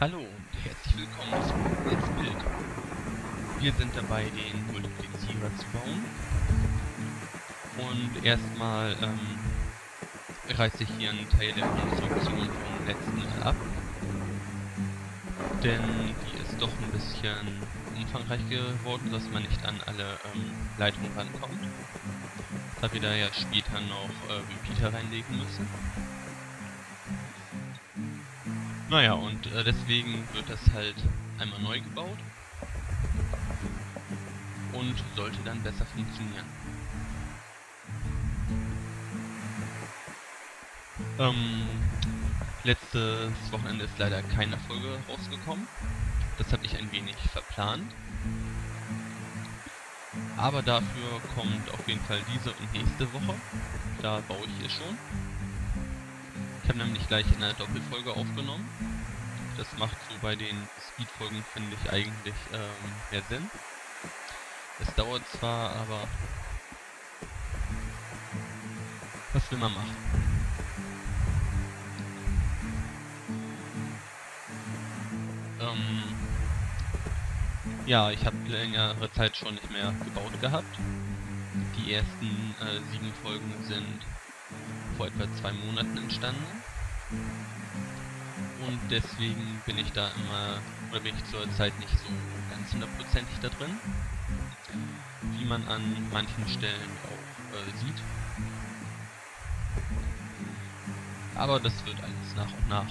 Hallo und herzlich willkommen zu Let's Build. Wir sind dabei, den Multiplizierer zu bauen. Und erstmal ähm, reiße ich hier einen Teil der Konstruktion vom letzten Mal ab. Denn die ist doch ein bisschen umfangreich geworden, dass man nicht an alle ähm, Leitungen rankommt. Da wir da ja später noch äh, Repeater reinlegen müssen. Naja, und äh, deswegen wird das halt einmal neu gebaut. Und sollte dann besser funktionieren. Ähm, letztes Wochenende ist leider keine Folge rausgekommen. Das habe ich ein wenig verplant. Aber dafür kommt auf jeden Fall diese und nächste Woche. Da baue ich hier schon. Habe nämlich gleich in einer Doppelfolge aufgenommen. Das macht so bei den Speedfolgen, finde ich, eigentlich ähm, mehr Sinn. Es dauert zwar, aber was will man machen? Ähm, ja, ich habe längere Zeit schon nicht mehr gebaut gehabt. Die ersten äh, sieben Folgen sind vor etwa zwei Monaten entstanden. Und deswegen bin ich da immer, oder bin ich zur Zeit nicht so ganz hundertprozentig da drin. Wie man an manchen Stellen auch äh, sieht. Aber das wird alles nach und nach.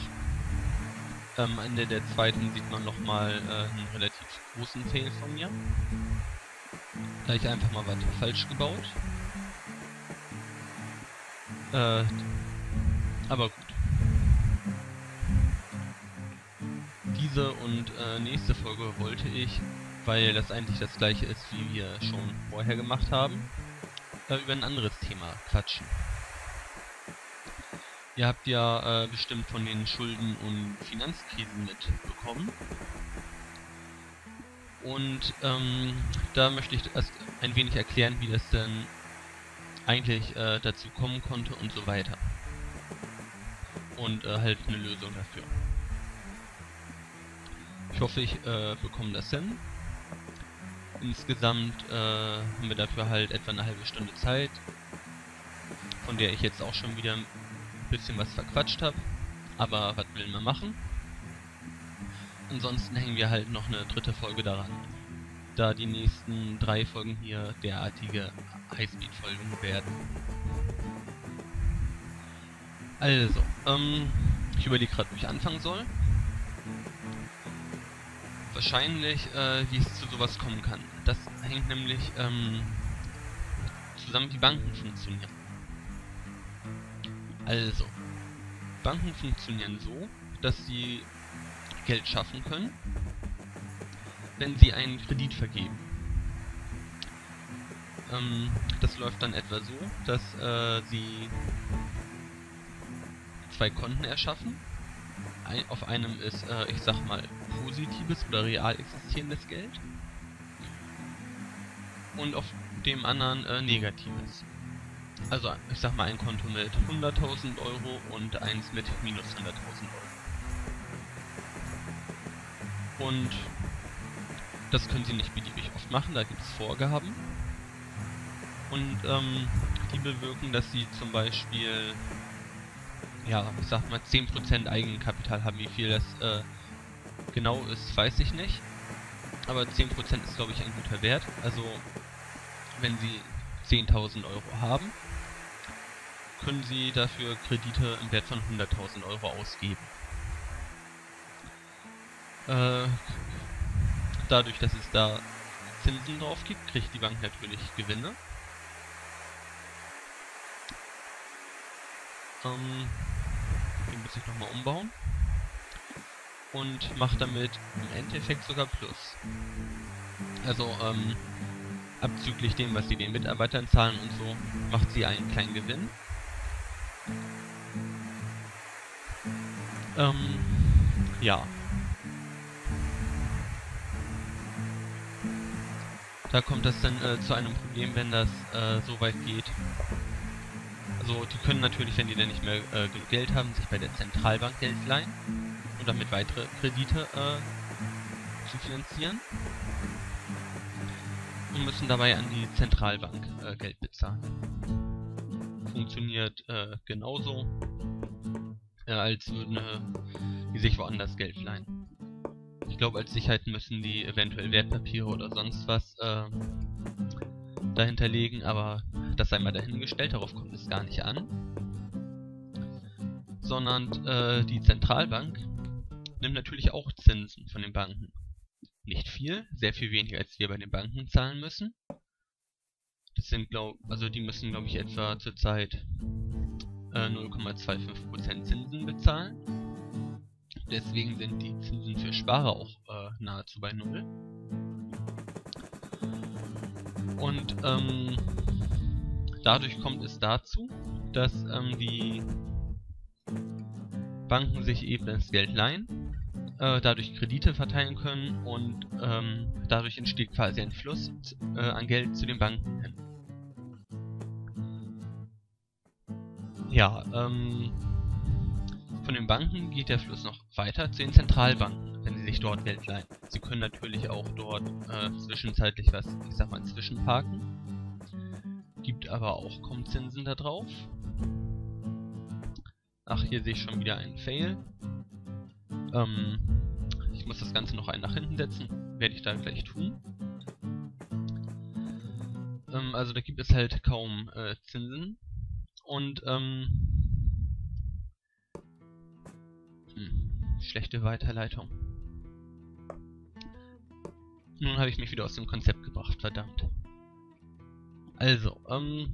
Am Ende der zweiten sieht man nochmal äh, einen relativ großen Fail von mir. Da ich einfach mal was falsch gebaut. Äh, aber gut. Diese und äh, nächste Folge wollte ich, weil das eigentlich das gleiche ist, wie wir schon vorher gemacht haben, äh, über ein anderes Thema quatschen. Ihr habt ja äh, bestimmt von den Schulden- und Finanzkrisen mitbekommen. Und ähm, da möchte ich erst ein wenig erklären, wie das denn eigentlich äh, dazu kommen konnte und so weiter. Und äh, halt eine Lösung dafür. Ich hoffe, ich äh, bekomme das hin. Insgesamt äh, haben wir dafür halt etwa eine halbe Stunde Zeit, von der ich jetzt auch schon wieder ein bisschen was verquatscht habe. Aber was will man machen? Ansonsten hängen wir halt noch eine dritte Folge daran, da die nächsten drei Folgen hier derartige Highspeed-Folgen werden. Also, ähm, ich überlege gerade, wo ich anfangen soll. Wahrscheinlich, äh, wie es zu sowas kommen kann. Das hängt nämlich ähm, zusammen, wie Banken funktionieren. Also, Banken funktionieren so, dass sie Geld schaffen können, wenn sie einen Kredit vergeben. Ähm, das läuft dann etwa so, dass äh, sie zwei Konten erschaffen. Ein, auf einem ist, äh, ich sag mal, positives oder real existierendes Geld. Und auf dem anderen äh, negatives. Also, ich sag mal, ein Konto mit 100.000 Euro und eins mit minus 100.000 Euro. Und das können sie nicht beliebig oft machen, da gibt es Vorgaben. Und ähm, die bewirken, dass sie zum Beispiel, ja, ich sag mal 10% Eigenkapital haben. Wie viel das äh, genau ist, weiß ich nicht. Aber 10% ist, glaube ich, ein guter Wert. Also, wenn sie 10.000 Euro haben, können sie dafür Kredite im Wert von 100.000 Euro ausgeben. Äh, dadurch, dass es da Zinsen drauf gibt, kriegt die Bank natürlich Gewinne. Ähm, den muss ich nochmal umbauen. Und macht damit im Endeffekt sogar Plus. Also, ähm, abzüglich dem, was sie den Mitarbeitern zahlen und so, macht sie einen kleinen Gewinn. Ähm, ja. Da kommt das dann äh, zu einem Problem, wenn das äh, so weit geht. Also die können natürlich, wenn die dann nicht mehr äh, Geld haben, sich bei der Zentralbank Geld leihen. Und damit weitere Kredite äh, zu finanzieren und müssen dabei an die Zentralbank äh, Geld bezahlen. Funktioniert äh, genauso, äh, als würden die sich woanders Geld leihen. Ich glaube, als Sicherheit müssen die eventuell Wertpapiere oder sonst was äh, dahinter legen, aber das sei mal dahingestellt, darauf kommt es gar nicht an. Sondern äh, die Zentralbank nimmt natürlich auch Zinsen von den Banken. Nicht viel, sehr viel weniger als wir bei den Banken zahlen müssen. Das sind glaub, also die müssen glaube ich etwa zurzeit äh, 0,25% Zinsen bezahlen. Deswegen sind die Zinsen für Sparer auch äh, nahezu bei Null. Und ähm, dadurch kommt es dazu, dass ähm, die Banken sich eben das Geld leihen, äh, dadurch Kredite verteilen können und ähm, dadurch entsteht quasi ein Fluss äh, an Geld zu den Banken hin. Ja, ähm, von den Banken geht der Fluss noch weiter zu den Zentralbanken, wenn sie sich dort Geld leihen. Sie können natürlich auch dort äh, zwischenzeitlich was, ich sag mal, zwischenparken. Gibt aber auch kaum Zinsen da drauf. Ach, hier sehe ich schon wieder einen Fail. Ähm, muss das Ganze noch einen nach hinten setzen. Werde ich da gleich tun. Ähm, also da gibt es halt kaum äh, Zinsen. Und ähm, Schlechte Weiterleitung. Nun habe ich mich wieder aus dem Konzept gebracht, verdammt. Also, ähm,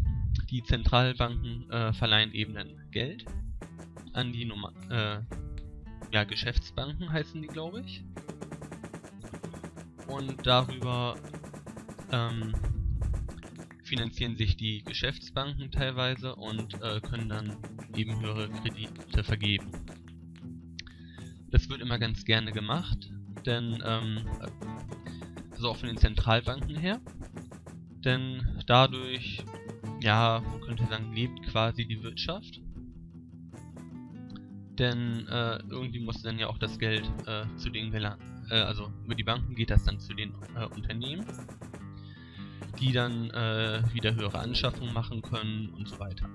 die Zentralbanken äh, verleihen eben dann Geld an die Nummer, äh, ja, Geschäftsbanken heißen die, glaube ich. Und darüber ähm, finanzieren sich die Geschäftsbanken teilweise und äh, können dann eben höhere Kredite vergeben. Das wird immer ganz gerne gemacht, denn, ähm, also auch von den Zentralbanken her, denn dadurch, ja, man könnte sagen, lebt quasi die Wirtschaft. Denn äh, irgendwie muss dann ja auch das Geld äh, zu den gelangen. Äh, also über die Banken geht das dann zu den äh, Unternehmen, die dann äh, wieder höhere Anschaffungen machen können und so weiter.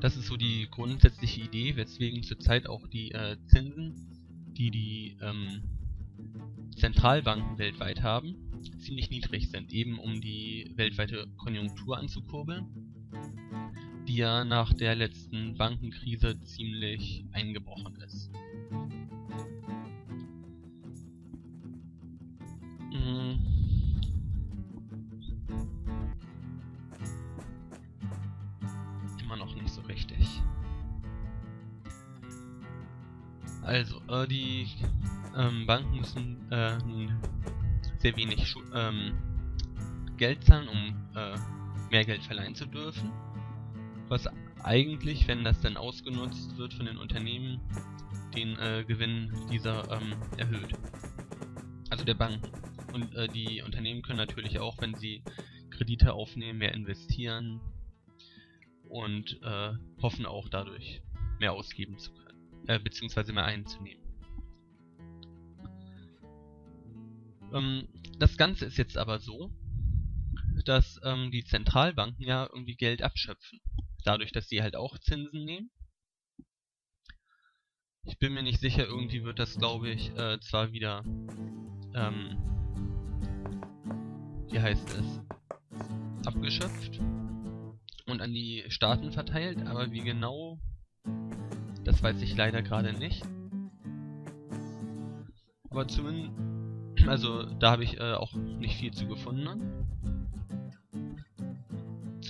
Das ist so die grundsätzliche Idee, weswegen zurzeit auch die äh, Zinsen, die die ähm, Zentralbanken weltweit haben, ziemlich niedrig sind, eben um die weltweite Konjunktur anzukurbeln, die ja nach der letzten Bankenkrise ziemlich eingebrochen ist. Also, äh, die ähm, Banken müssen äh, sehr wenig Schu ähm, Geld zahlen, um äh, mehr Geld verleihen zu dürfen. Was eigentlich, wenn das dann ausgenutzt wird von den Unternehmen, den äh, Gewinn dieser ähm, erhöht. Also der Banken. Und äh, die Unternehmen können natürlich auch, wenn sie Kredite aufnehmen, mehr investieren und äh, hoffen auch dadurch mehr ausgeben zu können äh, beziehungsweise mehr einzunehmen. Ähm, das Ganze ist jetzt aber so, dass ähm, die Zentralbanken ja irgendwie Geld abschöpfen. Dadurch, dass sie halt auch Zinsen nehmen. Ich bin mir nicht sicher, irgendwie wird das, glaube ich, äh, zwar wieder, ähm, wie heißt es, abgeschöpft und an die Staaten verteilt, aber wie genau das weiß ich leider gerade nicht. Aber zumindest, also da habe ich äh, auch nicht viel zu gefunden.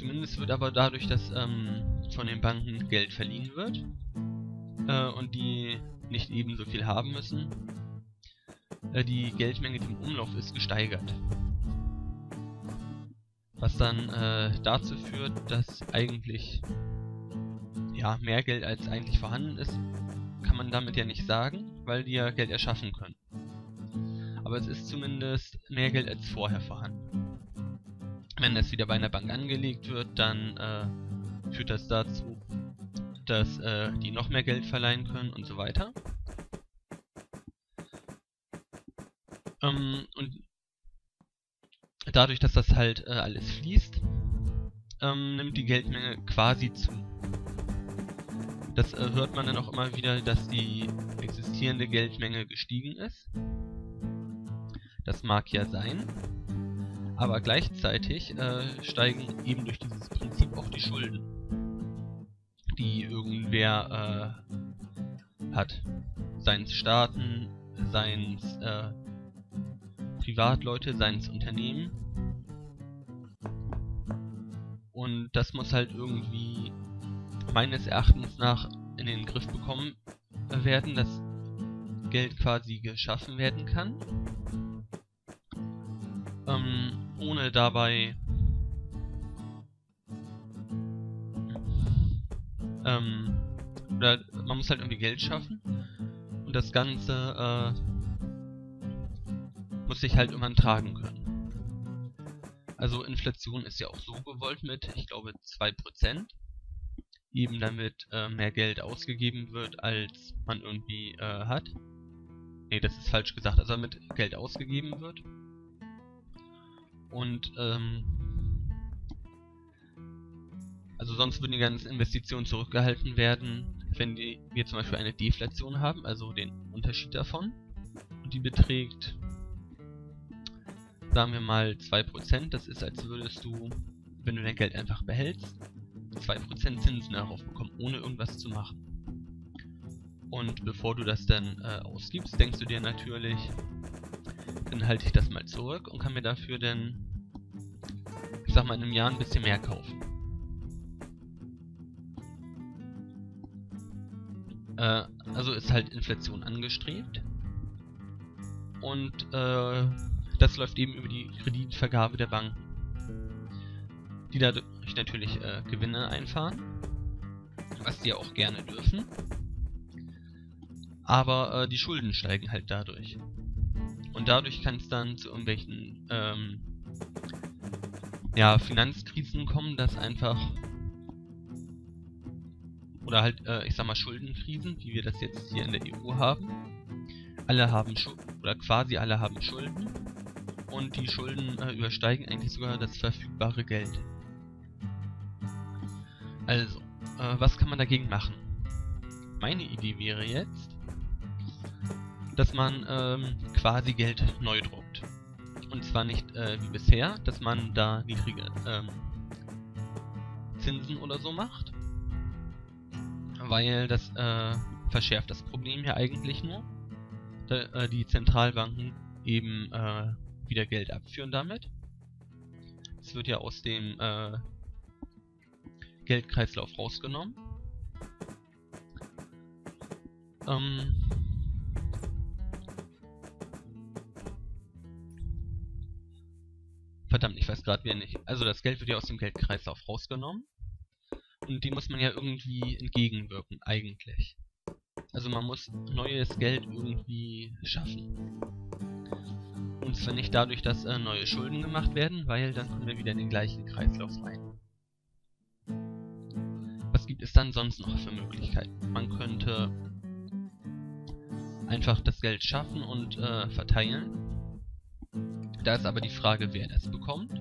Zumindest wird aber dadurch, dass ähm, von den Banken Geld verliehen wird äh, und die nicht ebenso viel haben müssen, äh, die Geldmenge, die im Umlauf ist, gesteigert. Was dann äh, dazu führt, dass eigentlich ja, mehr Geld als eigentlich vorhanden ist, kann man damit ja nicht sagen, weil die ja Geld erschaffen können. Aber es ist zumindest mehr Geld als vorher vorhanden. Wenn es wieder bei einer Bank angelegt wird, dann äh, führt das dazu, dass äh, die noch mehr Geld verleihen können und so weiter. Ähm, und dadurch, dass das halt äh, alles fließt, ähm, nimmt die Geldmenge quasi zu. Das äh, hört man dann auch immer wieder, dass die existierende Geldmenge gestiegen ist. Das mag ja sein. Aber gleichzeitig äh, steigen eben durch dieses Prinzip auch die Schulden, die irgendwer äh, hat. Seien es Staaten, seien es äh, Privatleute, seien es Unternehmen. Und das muss halt irgendwie meines Erachtens nach in den Griff bekommen werden, dass Geld quasi geschaffen werden kann. Ohne dabei ähm, oder man muss halt irgendwie Geld schaffen und das Ganze äh, muss sich halt irgendwann tragen können. Also Inflation ist ja auch so gewollt mit, ich glaube, 2%. Eben damit äh, mehr Geld ausgegeben wird, als man irgendwie äh, hat. Ne, das ist falsch gesagt. Also damit Geld ausgegeben wird. Und, ähm... Also sonst würden die ganzen Investitionen zurückgehalten werden, wenn die, wir zum Beispiel eine Deflation haben, also den Unterschied davon. Und die beträgt sagen wir mal 2%, das ist als würdest du, wenn du dein Geld einfach behältst, 2% Zinsen darauf bekommen, ohne irgendwas zu machen. Und bevor du das dann äh, ausgibst, denkst du dir natürlich, dann halte ich das mal zurück und kann mir dafür dann, ich sag mal, in einem Jahr ein bisschen mehr kaufen. Äh, also ist halt Inflation angestrebt. Und äh, das läuft eben über die Kreditvergabe der Banken, die dadurch natürlich äh, Gewinne einfahren, was die auch gerne dürfen. Aber äh, die Schulden steigen halt dadurch. Und dadurch kann es dann zu irgendwelchen ähm, ja, Finanzkrisen kommen, dass einfach oder halt, äh, ich sag mal, Schuldenkrisen, wie wir das jetzt hier in der EU haben. Alle haben Schulden, oder quasi alle haben Schulden und die Schulden äh, übersteigen eigentlich sogar das verfügbare Geld. Also, äh, was kann man dagegen machen? Meine Idee wäre jetzt, dass man ähm, quasi Geld neu druckt. Und zwar nicht äh, wie bisher, dass man da niedrige ähm, Zinsen oder so macht, weil das äh, verschärft das Problem ja eigentlich nur. Da, äh, die Zentralbanken eben äh, wieder Geld abführen damit. Es wird ja aus dem äh, Geldkreislauf rausgenommen. Ähm gerade wieder nicht. Also das Geld wird ja aus dem Geldkreislauf rausgenommen. Und dem muss man ja irgendwie entgegenwirken, eigentlich. Also man muss neues Geld irgendwie schaffen. Und zwar nicht dadurch, dass äh, neue Schulden gemacht werden, weil dann kommen wir wieder in den gleichen Kreislauf rein. Was gibt es dann sonst noch für Möglichkeiten? Man könnte einfach das Geld schaffen und äh, verteilen. Da ist aber die Frage, wer das bekommt.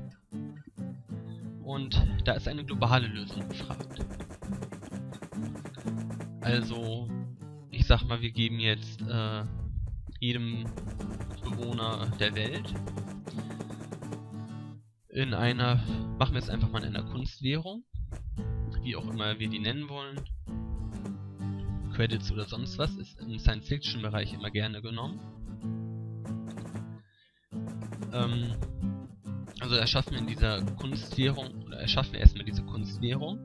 Und da ist eine globale Lösung gefragt. Also, ich sag mal, wir geben jetzt äh, jedem Bewohner der Welt in einer, machen wir es einfach mal in einer Kunstwährung, wie auch immer wir die nennen wollen. Credits oder sonst was ist im Science-Fiction-Bereich immer gerne genommen. Ähm, also erschaffen wir in dieser Kunstwährung, erschaffen wir erstmal diese Kunstwährung.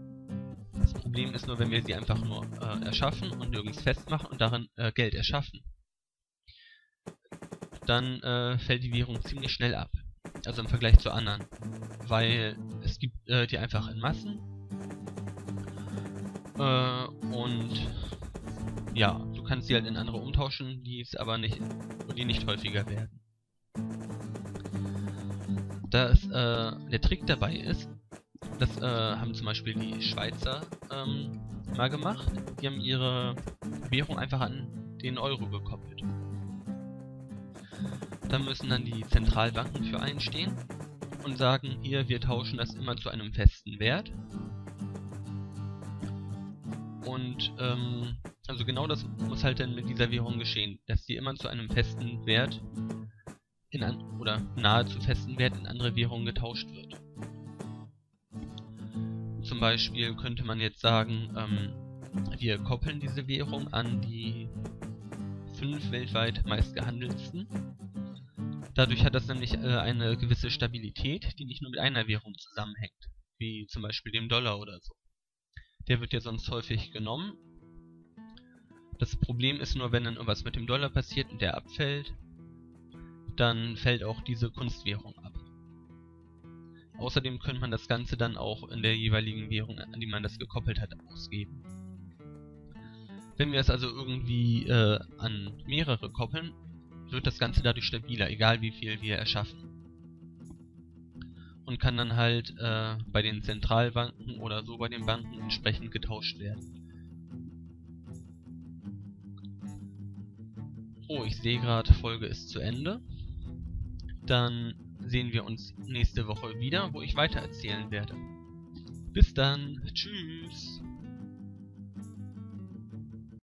Das Problem ist nur, wenn wir sie einfach nur äh, erschaffen und nirgends festmachen und darin äh, Geld erschaffen dann äh, fällt die Währung ziemlich schnell ab. Also im Vergleich zu anderen. Weil es gibt äh, die einfach in Massen. Äh, und ja, du kannst sie halt in andere umtauschen, die es aber nicht, die nicht häufiger werden. Das, äh, der Trick dabei ist, das äh, haben zum Beispiel die Schweizer ähm, mal gemacht. Die haben ihre Währung einfach an den Euro gekoppelt. Da müssen dann die Zentralbanken für einstehen und sagen, hier, wir tauschen das immer zu einem festen Wert. Und, ähm, also genau das muss halt dann mit dieser Währung geschehen, dass die immer zu einem festen Wert in an oder nahezu festen Wert in andere Währungen getauscht wird. Zum Beispiel könnte man jetzt sagen, ähm, wir koppeln diese Währung an die fünf weltweit meistgehandelsten. Dadurch hat das nämlich äh, eine gewisse Stabilität, die nicht nur mit einer Währung zusammenhängt, wie zum Beispiel dem Dollar oder so. Der wird ja sonst häufig genommen. Das Problem ist nur, wenn dann irgendwas mit dem Dollar passiert und der abfällt, dann fällt auch diese Kunstwährung ab. Außerdem könnte man das Ganze dann auch in der jeweiligen Währung, an die man das gekoppelt hat, ausgeben. Wenn wir es also irgendwie äh, an mehrere koppeln, wird das Ganze dadurch stabiler, egal wie viel wir erschaffen. Und kann dann halt äh, bei den Zentralbanken oder so bei den Banken entsprechend getauscht werden. Oh, ich sehe gerade, Folge ist zu Ende. Dann sehen wir uns nächste Woche wieder, wo ich weiter erzählen werde. Bis dann. Tschüss.